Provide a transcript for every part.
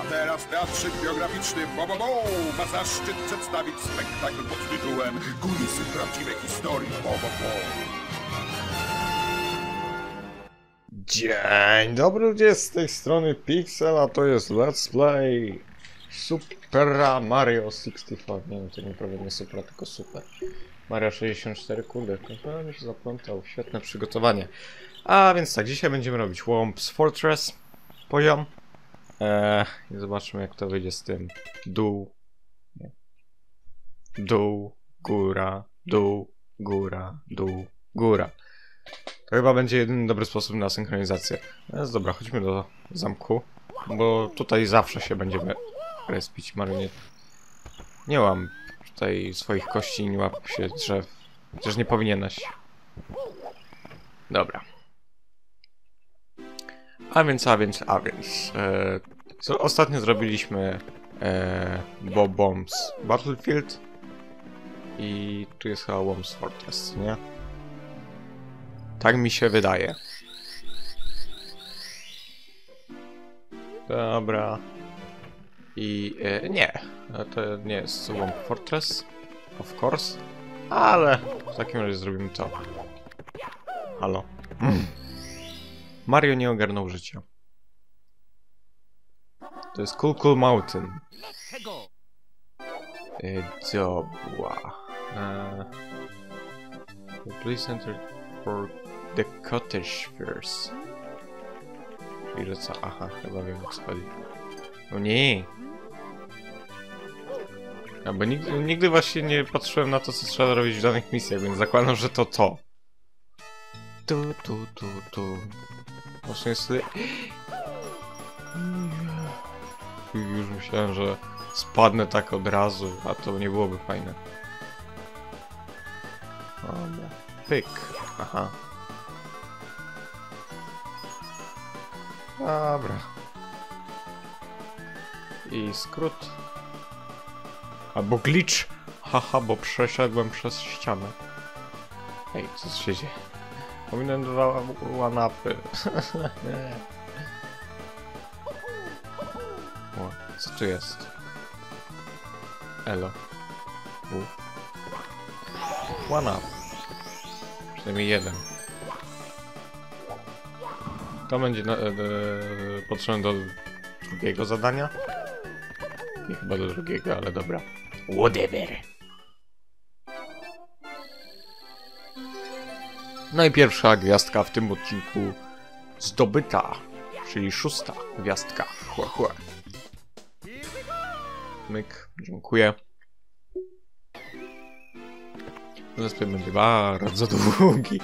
A teraz teatrzyk biograficzny Bo Bo Bo ma zaszczyt przedstawić spektakl pod tytułem Kulisy prawdziwej historii Bo Bo Bo. Dzień dobry ludzie, z tej strony Pixel, a to jest Let's Play Super Mario 64. Nie wiem, to nieprawidłowo Super, tylko Super. Mario 64, kurde, mi się zaplątał. Świetne przygotowanie. A więc tak, dzisiaj będziemy robić Womps Fortress, poziom. Eee, zobaczmy jak to wyjdzie z tym. Dół. Nie. Dół, góra, dół, góra, dół, góra. To chyba będzie jedyny dobry sposób na synchronizację. Więc dobra, chodźmy do zamku. Bo tutaj zawsze się będziemy respić. Mario nie... Nie mam tutaj swoich kości, nie łap się drzew. Chociaż nie powinieneś. Dobra. A więc, a więc, a więc. E, ostatnio zrobiliśmy e, Bob Bombs Battlefield. I tu jest chyba Worms Fortress, nie? Tak mi się wydaje. Dobra. I e, nie, to nie jest Swamp Fortress, of course, ale w takim razie zrobimy to. Halo. Mm. Mario nie ogarnął życia. To jest Cool Cool Mountain. E, dobra. E, please enter for the cottage first. Czyli że co? Aha, chyba wiem o co chodzi. No nie. Bo nigdy, nigdy właśnie nie patrzyłem na to, co trzeba robić w danych misjach, więc zakładam, że to to. Tu, tu, tu, tu. Właśnie jest. Już myślałem, że spadnę tak od razu, a to nie byłoby fajne. Pyk. Aha. Dobra. I skrót. Albo glitch. Haha, bo przeszedłem przez ścianę. Ej, co się dzieje? Pominąłem dwa łanapy. o, co tu jest? Elo. U. One up. Przynajmniej jeden. To będzie na, e, e, potrzebne do drugiego zadania. Nie chyba do drugiego, ale dobra. Whatever. No i pierwsza gwiazdka w tym odcinku zdobyta, czyli szósta gwiazdka. Chła, chła. Myk, dziękuję. Zespół będzie bardzo długi.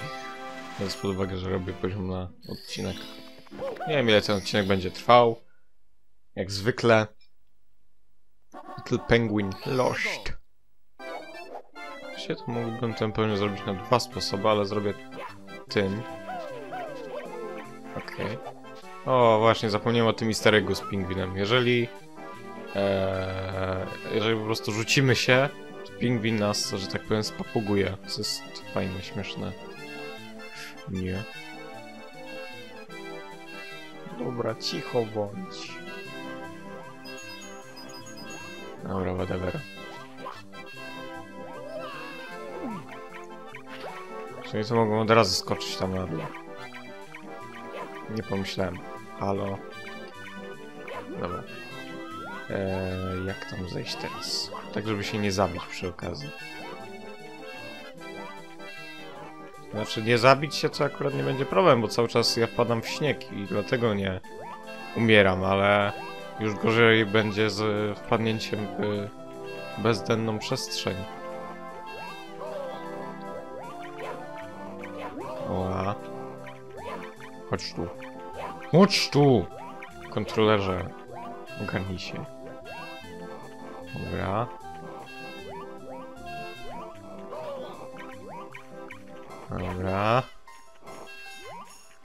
Biorąc pod uwagę, że robię poziom na odcinek. Nie wiem ile ten odcinek będzie trwał. Jak zwykle. Little Penguin Lost. Właściwie to mógłbym ten pewnie zrobić na dwa sposoby, ale zrobię tym. Okej. Okay. O, właśnie, zapomniałem o tym easter eggu z pingwinem. Jeżeli... Ee, jeżeli po prostu rzucimy się, to pingwin nas, że tak powiem, spapuguje. To jest fajne, śmieszne. Nie. Dobra, cicho bądź. Dobra, whatever. Czyli to mogą od razu skoczyć tam na dół. Nie pomyślałem. Halo. Dobra. Eee, jak tam zejść teraz? Tak, żeby się nie zabić przy okazji. Znaczy nie zabić się to akurat nie będzie problem, bo cały czas ja wpadam w śnieg i dlatego nie umieram, ale już gorzej będzie z wpadnięciem w bezdenną przestrzeń. Chodź tu. Chodź tu! Kontrolerze. Ogarnij się. Dobra. Dobra.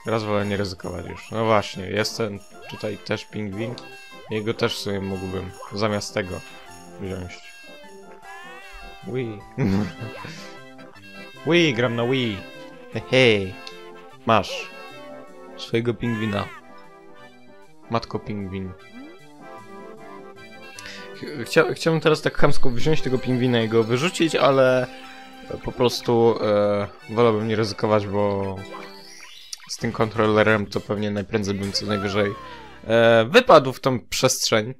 Teraz wolę nie ryzykować już. No właśnie, jestem tutaj też pingwin. Jego też sobie mógłbym zamiast tego wziąć. Wii. Wii, gram na Wii. Hej, Masz. Swojego pingwina. Matko pingwin. Ch- Chcia, chciałbym teraz tak chamsko wziąć tego pingwina i go wyrzucić, ale po prostu e, wolałbym nie ryzykować, bo z tym kontrolerem to pewnie najprędzej bym co najwyżej e, wypadł w tą przestrzeń.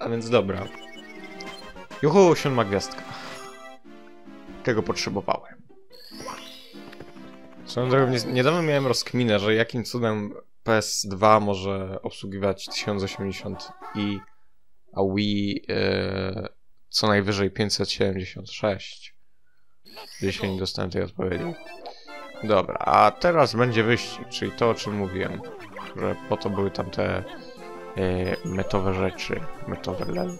A więc dobra. Juhu, siódma gwiazdka. Tego potrzebowałem. Swoją drogą, nie- niedawno miałem rozkminę, że jakim cudem PS2 może obsługiwać 1080i, a Wii e, co najwyżej 576. Dzisiaj nie dostałem tej odpowiedzi. Dobra, a teraz będzie wyścig, czyli to o czym mówiłem, że po to były tam te e, metowe rzeczy, metowe lel.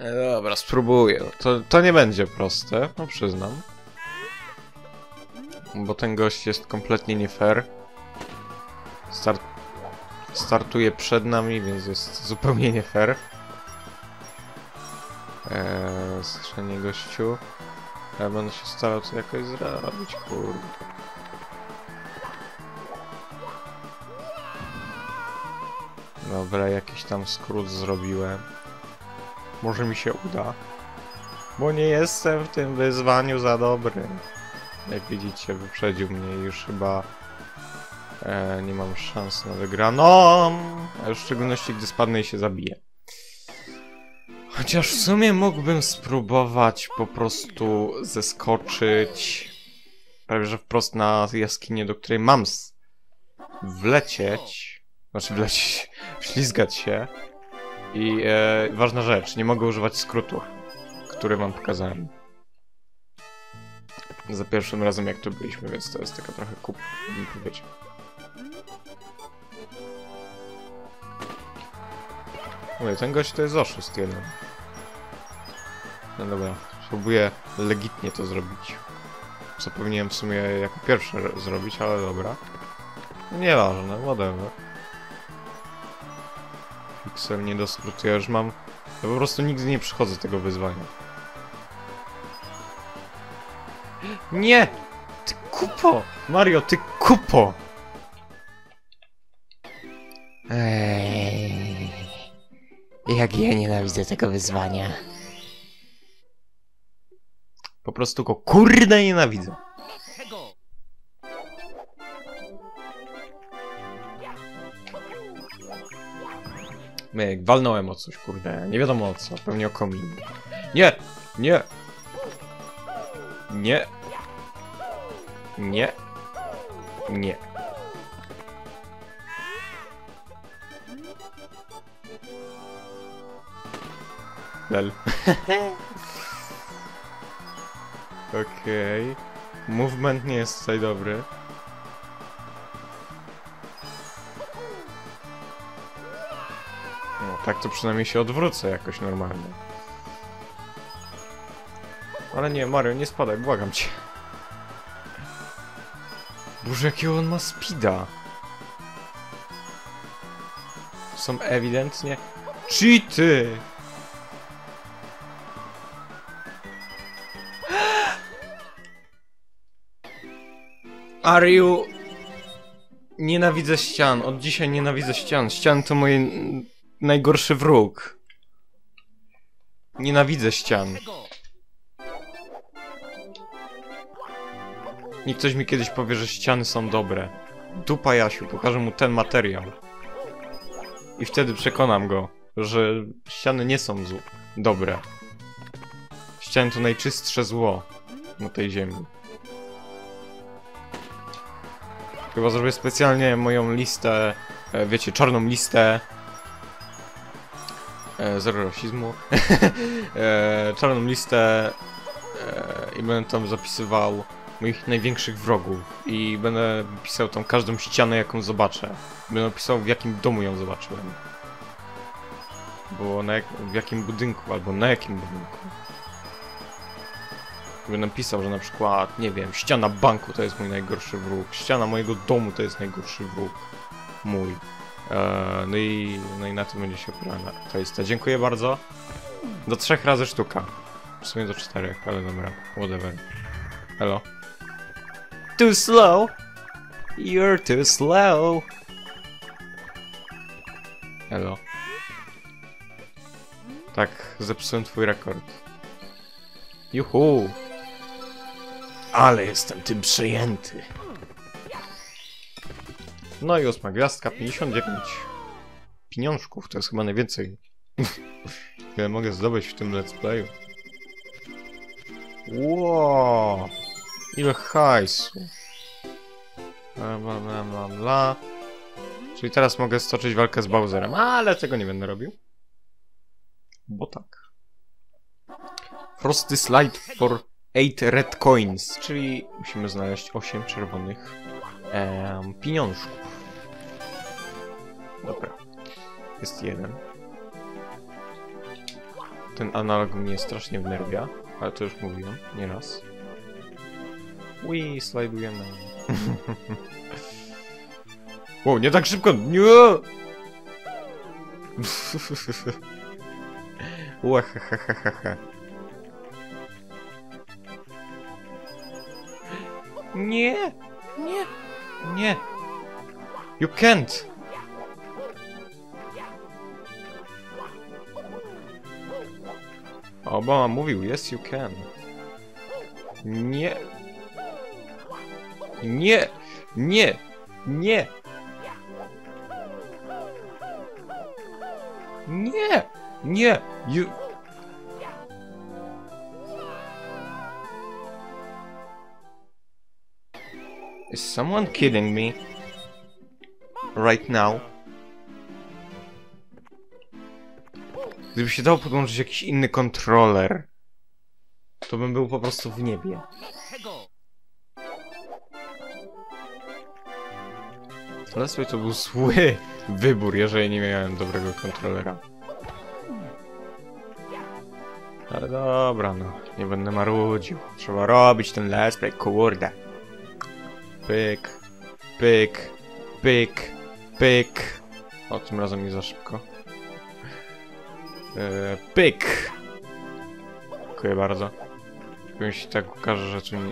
E, Dobra, spróbuję. To, to nie będzie proste, no przyznam. Bo ten gość jest kompletnie nie fair. Start startuje przed nami, więc jest zupełnie nie fair. Eee, strzenie gościu. Ja będę się starał to jakoś zrobić, kurde. Dobra, jakiś tam skrót zrobiłem. Może mi się uda. Bo nie jestem w tym wyzwaniu za dobry. Jak widzicie, wyprzedził mnie i już chyba e, nie mam szans na wygraną. A już w szczególności, gdy spadnę i się zabiję. Chociaż w sumie mógłbym spróbować po prostu zeskoczyć prawie że wprost na jaskinię, do której mam wlecieć. Znaczy wlecieć, ślizgać się. I e, ważna rzecz, nie mogę używać skrótów, które wam pokazałem. Za pierwszym razem jak tu byliśmy, więc to jest taka trochę kup, powiedział. Mówię, ten gość to jest oszust jeden. No dobra, spróbuję legitnie to zrobić. Co powinienem w sumie jako pierwszy ro- zrobić, ale dobra. No Nieważne, whatever. Pixel nie do skrótu, ja już mam... Ja po prostu nigdy nie przychodzę tego wyzwania. Nie! Ty kupo! Mario, ty kupo! Ej, jak ja nienawidzę tego wyzwania. Po prostu go kurde nienawidzę. Myk, walnąłem o coś, kurde. Nie wiadomo o co, pewnie o komin. Nie! Nie! Nie! Nie! Nie. Lel. Okej. Movement nie jest tutaj dobry. No, tak to przynajmniej się odwrócę jakoś normalnie. Ale nie, Mario, nie spadaj, błagam cię. Boże, jakiego on ma speeda. Są ewidentnie cheaty. Are you... Nienawidzę ścian. Od dzisiaj nienawidzę ścian. Ścian to mój najgorszy wróg. Nienawidzę ścian. Niech ktoś mi kiedyś powie, że ściany są dobre. Dupa Jasiu, pokażę mu ten materiał. I wtedy przekonam go, że ściany nie są zł- dobre. Ściany to najczystsze zło na tej ziemi. Chyba zrobię specjalnie moją listę, e, wiecie, czarną listę. E, zero rasizmu. e, czarną listę e, i będę tam zapisywał moich największych wrogów. I będę pisał tam każdą ścianę, jaką zobaczę. Będę pisał, w jakim domu ją zobaczyłem. Bo jak, w jakim budynku, albo na jakim budynku. Będę pisał, że na przykład, nie wiem, ściana banku to jest mój najgorszy wróg, ściana mojego domu to jest najgorszy wróg mój. Eee, no, i, no i na tym będzie się opierała ta lista. Dziękuję bardzo. Do trzech razy sztuka. W sumie do czterech, ale dobra, whatever. Hello. Too slow. You're too slow. Elo. Tak, zepsułem twój rekord. Juhu! Ale jestem tym przejęty. No i ósma gwiazdka, 59 pieniążków, to jest chyba najwięcej. Ile mogę zdobyć w tym let's playu. Wow! Ile hajsu. Bla, bla, bla, bla. Czyli teraz mogę stoczyć walkę z Bowserem, ale tego nie będę robił. Bo tak. Frosty slide for 8 red coins, czyli musimy znaleźć 8 czerwonych em, pieniążków. Dobra. Jest jeden. Ten analog mnie strasznie wnerwia, ale to już mówiłem nieraz. Ui, slajdujemy. o, nie tak szybko! Nie! Łahahahaha. Nie! Nie! Nie! You can't! Obama mówił, yes you can. Nie. Nie! Nie! Nie! Nie! Nie! You... Is someone kidding me? Right now? Gdyby się dało podłączyć jakiś inny kontroler, to bym był po prostu w niebie. Let's Play to był zły wybór, jeżeli nie miałem dobrego kontrolera. Ale dobra, no. Nie będę marudził. Trzeba robić ten let's play, kurde. Pyk, pyk, pyk, pyk. O, tym razem nie za szybko. Eee, pyk! Dziękuję bardzo. Mi się tak ukaże, że tu nie...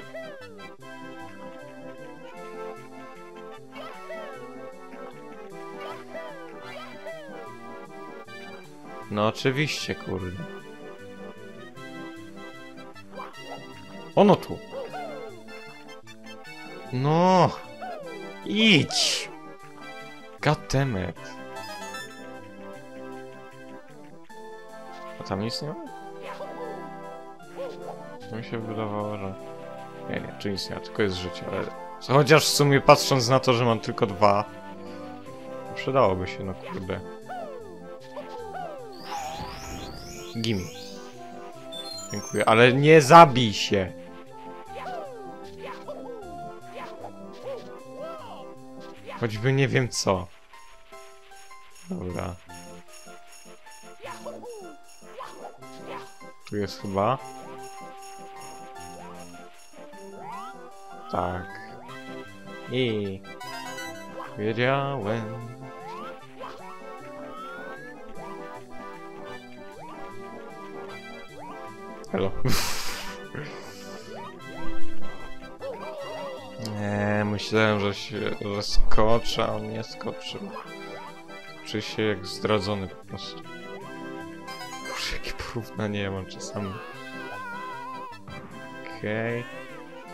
No oczywiście, kurde. Ono tu. No. Idź. God damn it. A tam nic nie ma? Mi się wydawało, że... Nie, nie, tu nic nie ma, tylko jest życie, ale... Chociaż w sumie patrząc na to, że mam tylko dwa... Przydałoby się, no kurde. Gimme. Dziękuję, ale nie zabij się! Choćby nie wiem co. Dobra. Tu jest chyba. Tak. I wiedziałem. Hello. Nie, myślałem, że się że a on nie skoczył. Czy się jak zdradzony po prostu. Boże, jakie porównanie ja mam czasami. Okej.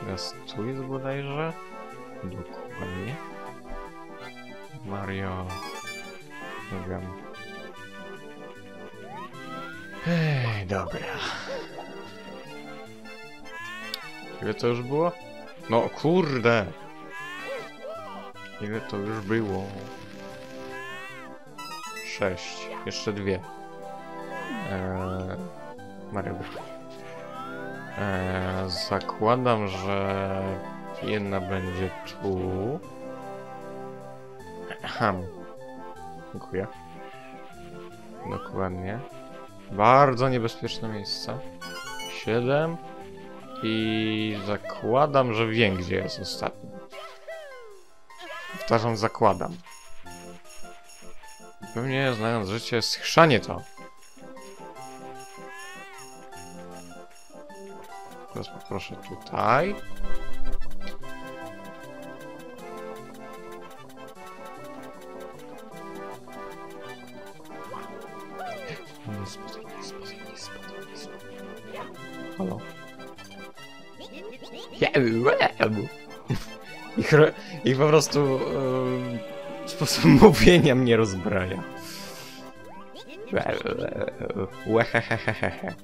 Teraz tu jest bodajże. Dokładnie. Mario. Wiem. Ej, dobra. Ile to już było? No kurde! Ile to już było? Sześć. Jeszcze dwie. Eee, Mario. Eee, zakładam, że jedna będzie tu. Ham. Dziękuję. Dokładnie. Bardzo niebezpieczne miejsce. Siedem. I zakładam, że wiem, gdzie jest ostatni. Powtarzam, zakładam. Pewnie znając życie, schrzanie to. Teraz poproszę tutaj. Ich, ro- ich po prostu em, sposób mówienia mnie rozbraja. Łehehehehe.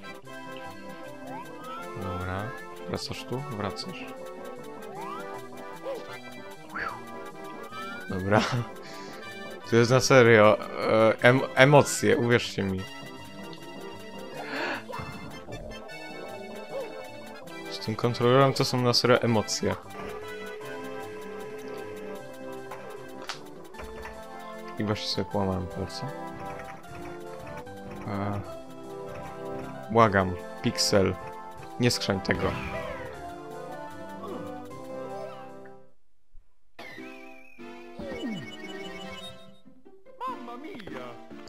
Dobra. Wracasz tu? Wracasz. Dobra. To jest na serio. e, Em emocje, uwierzcie mi. Tym kontrolerem to są na serio emocje. I właśnie sobie połamałem palce. E, błagam, Pixel. Nie skrzań tego.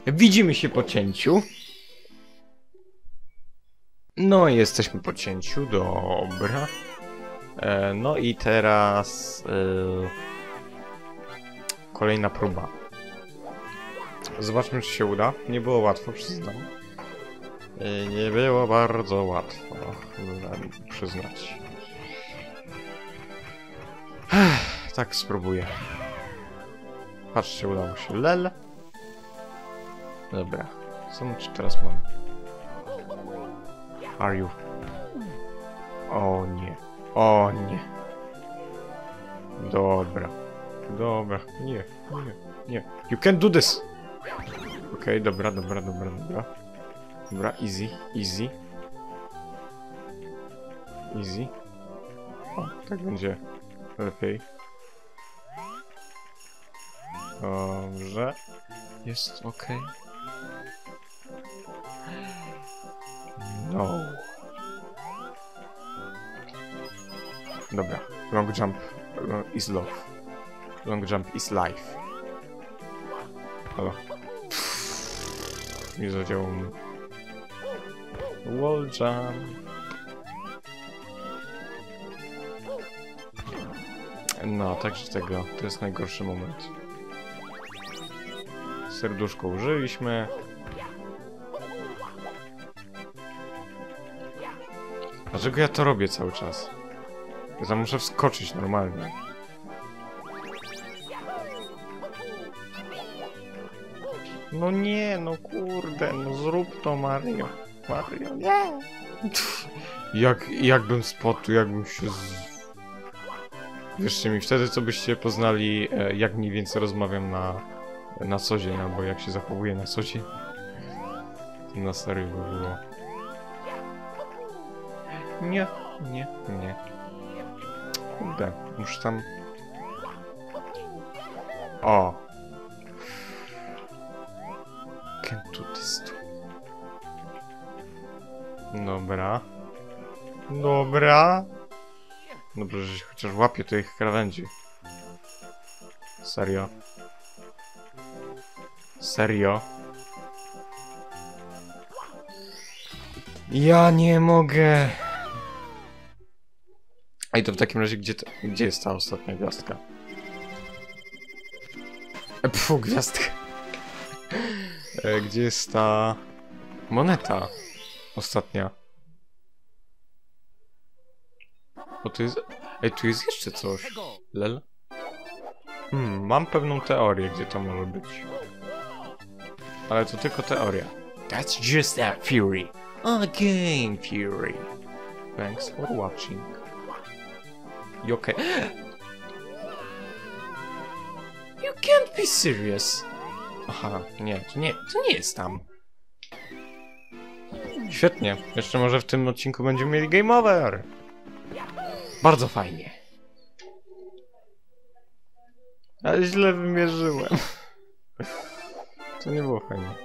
Widzimy się po cięciu. No, jesteśmy po cięciu, dobra. E, no i teraz... E, kolejna próba. Zobaczmy, czy się uda. Nie było łatwo, przyznam. E, nie było bardzo łatwo, przyznać. Ech, tak, spróbuję. Patrzcie, udało się. Lel. Dobra. Co my teraz mam? Are you? O nie. O nie. Dobra. Dobra. Nie. Nie. Nie. You can do this! Okej, dobra, dobra, dobra, dobra. Dobra, easy, easy. Easy. O, tak będzie lepiej. Dobrze. Jest ok. No. Dobra. Long jump is love. Long jump is life. Halo. Nie zadziałał mi. Wall jump. No, także tego. To jest najgorszy moment. Serduszko użyliśmy. Dlaczego ja to robię cały czas? Ja muszę wskoczyć normalnie. No nie, no kurde, no zrób to Mario. Mario, nie! Jak, jakbym spotu, jakbym się z... Wierzcie mi, wtedy co byście poznali, e, jak mniej więcej rozmawiam na, na co dzień, albo jak się zachowuję na co dzień. Na serio by było. Nie, nie, nie. Kurde, muszę tam... O! Too. Dobra. Dobra. Dobrze, że się chociaż łapie tych krawędzi. Serio. Serio. Ja nie mogę. Ej, to w takim razie, gdzie, to, gdzie jest ta ostatnia gwiazdka? E, Pfu, gwiazdka. E, gdzie jest ta moneta ostatnia? O, tu jest... Ej, tu jest jeszcze coś. Lel? Hmm, mam pewną teorię, gdzie to może być. Ale to tylko teoria. That's just that Fury. Again, Fury. Thanks for watching. You okay? You can't be serious. Aha, nie, to nie, to nie jest tam. Świetnie. Jeszcze może w tym odcinku będziemy mieli game over. Bardzo fajnie. Ale źle wymierzyłem. To nie było fajnie.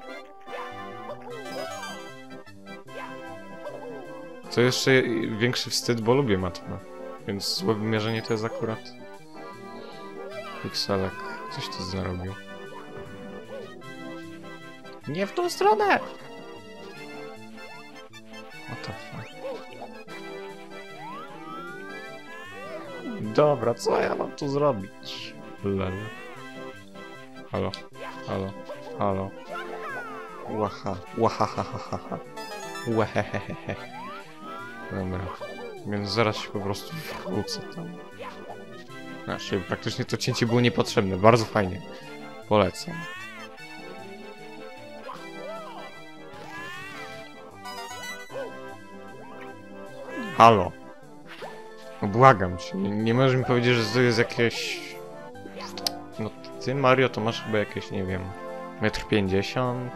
Co jeszcze większy wstyd, bo lubię matmę. Więc złe wymierzenie to jest akurat... Pixelek. Coś ty zarobił. Nie w tą stronę! What the fuck? Dobra, co ja mam tu zrobić? Lel. Halo, halo, halo. Łaha, łahahahaha. Łehehehehe. Dobra. Więc zaraz się po prostu wrócę tam. Znaczy, praktycznie to cięcie było niepotrzebne. Bardzo fajnie. Polecam. Halo. No błagam cię, nie, nie możesz mi powiedzieć, że to jest jakieś... No ty Mario to masz chyba jakieś, nie wiem, metr pięćdziesiąt?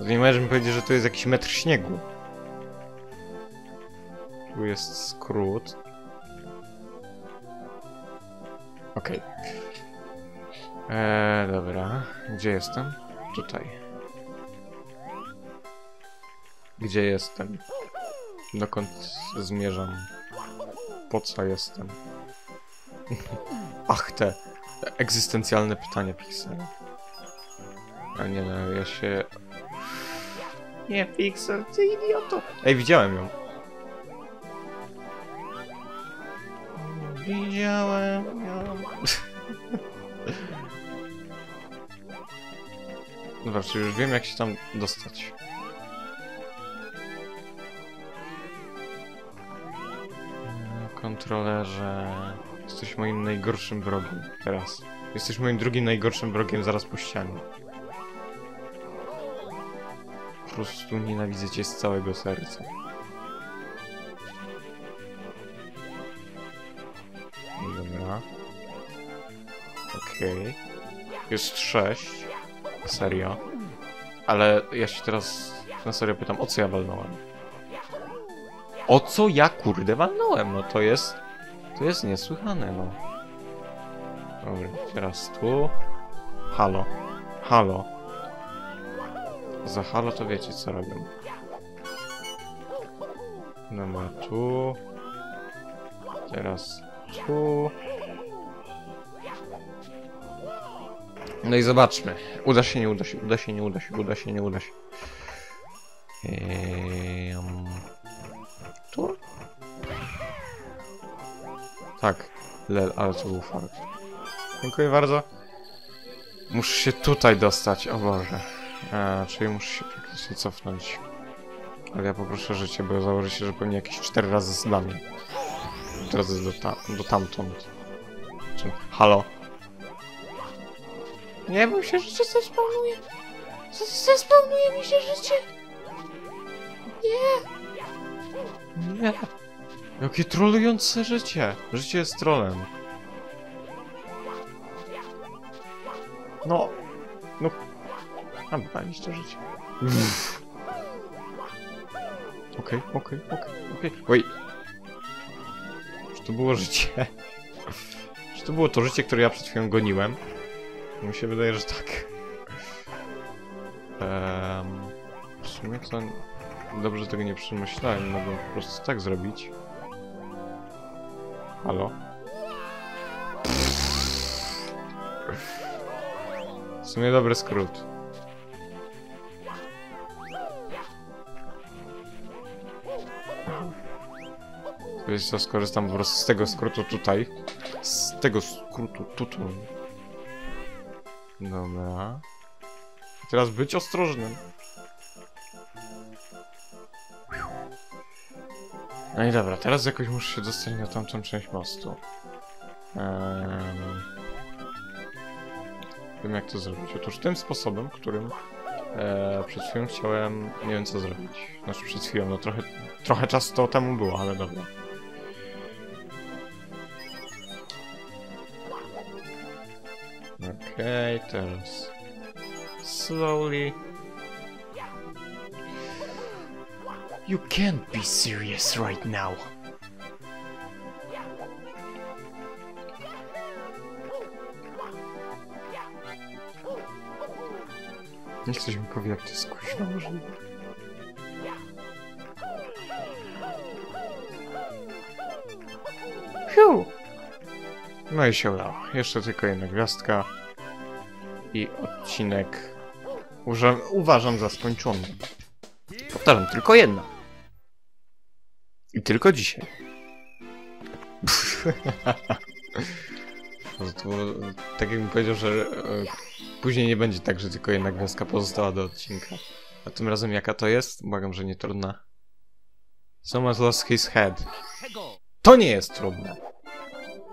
Nie możesz mi powiedzieć, że to jest jakiś metr śniegu. Tu jest skrót. Okej. Eee, dobra. Gdzie jestem? Tutaj. Gdzie jestem? Dokąd zmierzam? Po co jestem? Ach, te egzystencjalne pytania Pixel. A nie no, ja się... Nie, Pixel, ty idioto! Ej, widziałem ją. Widziałem ją. Dobra, już wiem jak się tam dostać. Kontrolerze... Jesteś moim najgorszym wrogiem teraz. Jesteś moim drugim najgorszym wrogiem zaraz po ścianie. Po prostu nienawidzę cię z całego serca. Okej. Jest sześć. Serio. Ale ja się teraz na serio pytam, o co ja walnąłem? O co ja kurde walnąłem? No to jest... To jest niesłychane, no. Dobra, teraz tu. Halo. Halo. Za halo to wiecie co robię. Dobra, tu. Teraz tu. No i zobaczmy. Uda się, nie uda się, uda się, nie uda się, uda się, nie uda się. Eee, tu? Tak. Lel, ale to był fart. Dziękuję bardzo. Muszę się tutaj dostać, o Boże. A, czyli muszę się praktycznie cofnąć. Ale ja poproszę życie, bo założę się, że pewnie jakieś 4 razy zdamię. Teraz jest do, ta do tamtąd. Halo? Nie bój się, życie zespawnuje. Zespawnuje mi się życie. Nie. Nie. Jakie trolujące życie. Życie jest trolem. No. No. A baliście to życie. Okej, okej, okej, okej. Oj. Czy to było życie? Czy to było to życie, które ja przed chwilą goniłem? Mi się wydaje, że tak. W sumie to dobrze tego nie przemyślałem, mogłem po prostu tak zrobić. Halo? W sumie dobry skrót. Wiecie co, skorzystam po prostu z tego skrótu tutaj. Z tego skrótu tutaj. Dobra. Teraz być ostrożnym. No i dobra, teraz jakoś muszę się dostać na tamtą część mostu. Um, wiem jak to zrobić. Otóż tym sposobem, którym e, przed chwilą chciałem, nie wiem co zrobić. Znaczy przed chwilą, no trochę, trochę czasu to temu było, ale dobra. Okay, teraz slowly. You can't be serious right now. Niech ktoś mi powie, jak to jest kuźwa możliwe. No i się udało. Jeszcze tylko jedna gwiazdka. I odcinek uża- uważam za skończony. Powtarzam, tylko jedna. I tylko dzisiaj. To, tak jakbym powiedział, że e, później nie będzie tak, że tylko jedna gwiazdka pozostała do odcinka. A tym razem jaka to jest? Błagam, że nie trudna. Someone's lost his head. To nie jest trudne.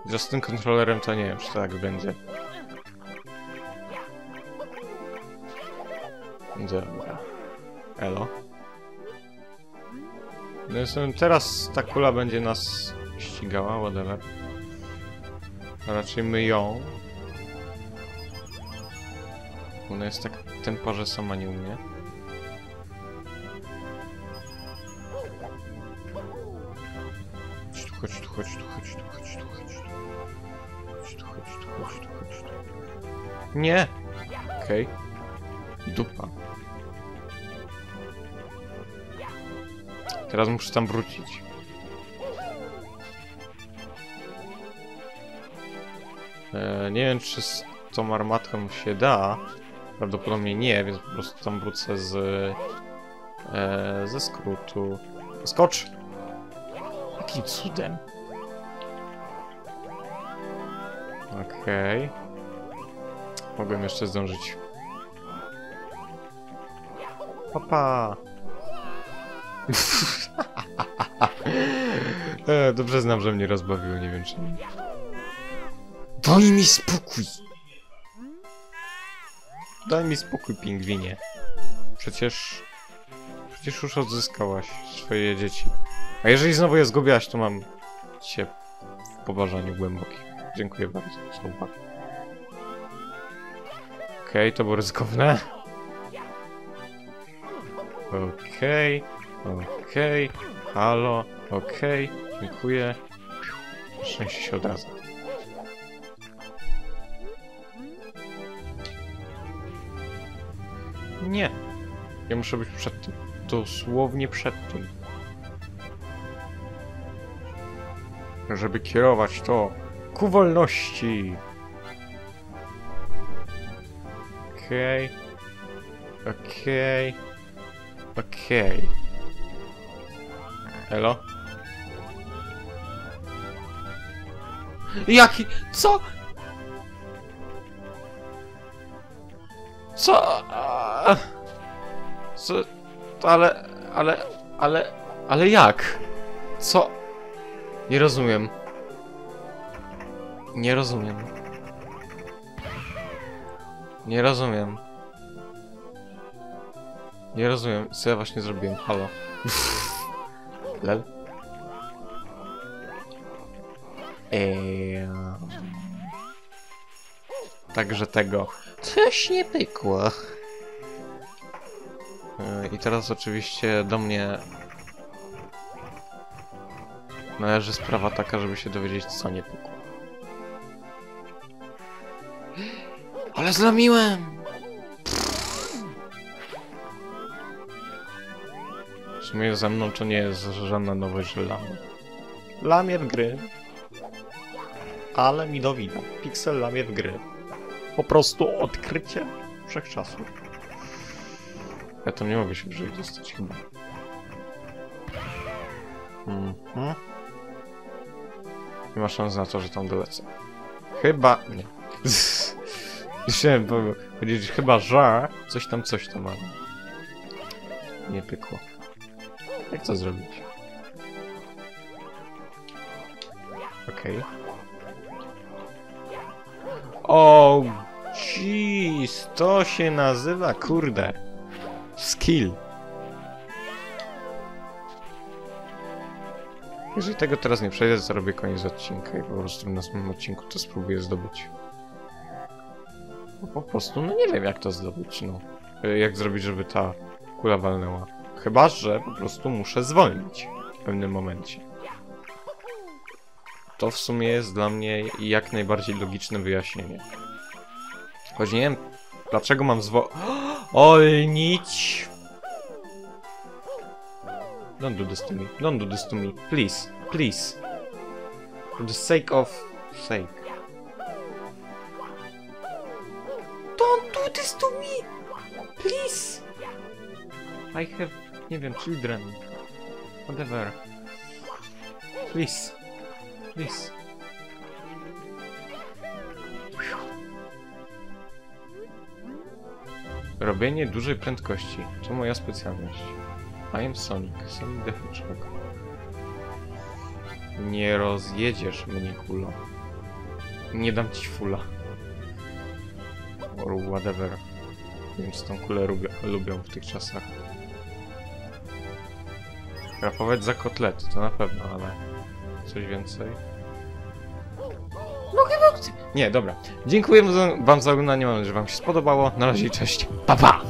Że z tym kontrolerem to nie wiem, czy tak będzie. Dobra. Elo. No jestem, teraz ta kula będzie nas ścigała, whatever. A raczej my ją. Ona jest tak w tempo, że sama nie umie. Chodź tu, chodź tu, chodź tu, chodź tu, Nie! Okej. Dupa. Teraz muszę tam wrócić. E, nie wiem, czy z tą armatką się da. Prawdopodobnie nie, więc po prostu tam wrócę z... E, ze skrótu. Skocz! Jakim cudem? Okej. Mogłem jeszcze zdążyć. Papa! e, dobrze znam, że mnie rozbawiło, nie wiem czy... Daj mi spokój! Daj mi spokój, pingwinie. Przecież... Przecież już odzyskałaś swoje dzieci. A jeżeli znowu je zgubiłaś, to mam cię w poważaniu głębokim. Dziękuję bardzo za uwagę. Okej, to było ryzykowne. Okej, okej, halo, okej, dziękuję. Szczęście się odradza. Nie. Ja muszę być przed tym. Dosłownie przed tym. Żeby kierować to ku wolności. Okej. Okej. Okej. Elo? Jaki? Co? Co? Co? Ale, ale, ale, ale jak? Co? Nie rozumiem. Nie rozumiem. Nie rozumiem. Nie rozumiem, co ja właśnie zrobiłem. Halo. Lel. Eee... Także tego. Coś nie pykło. Yy, I teraz oczywiście do mnie należy sprawa taka, żeby się dowiedzieć, co nie pukło. Ale zlamiłem! W sumie ze mną to nie jest żadna nowość, że lamię. Lamię w gry. Ale mi dowida. Pixel lamię w gry. Po prostu odkrycie wszechczasów. Ja tam nie mogę się wyżej dostać chyba. Mhm. Nie ma szans na to, że tam dolecę. Chyba... nie. Chciałem powie- powiedzieć, chyba, że coś tam, coś tam, ale... Nie pykło. Jak to zrobić? Okej. O, jeez, to się nazywa, kurde, skill. Jeżeli tego teraz nie przejdę, to zrobię koniec odcinka i po prostu w następnym odcinku to spróbuję zdobyć. No po prostu, no nie wiem jak to zdobyć, no. Y, Jak zrobić, żeby ta kula walnęła. Chyba, że po prostu muszę zwolnić w pewnym momencie. To w sumie jest dla mnie jak najbardziej logiczne wyjaśnienie. Choć nie wiem, dlaczego mam zwo... Olnić! Don't do this to me. Don't do this to me. Please. Please. For the sake of... sake. this to me! Please! I have, nie wiem, children. Whatever. Please. Please. Robienie dużej prędkości. To moja specjalność. I am Sonic. Sonic the Hedgehog. Nie rozjedziesz mnie kulo. Nie dam ci fula. Or whatever. Co tą kulę lubią, lubią w tych czasach. Rapować za kotlety, to na pewno, ale coś więcej. Nie, dobra. Dziękuję wam za oglądanie, mam nadzieję, że wam się spodobało. Na razie, cześć. Pa, pa!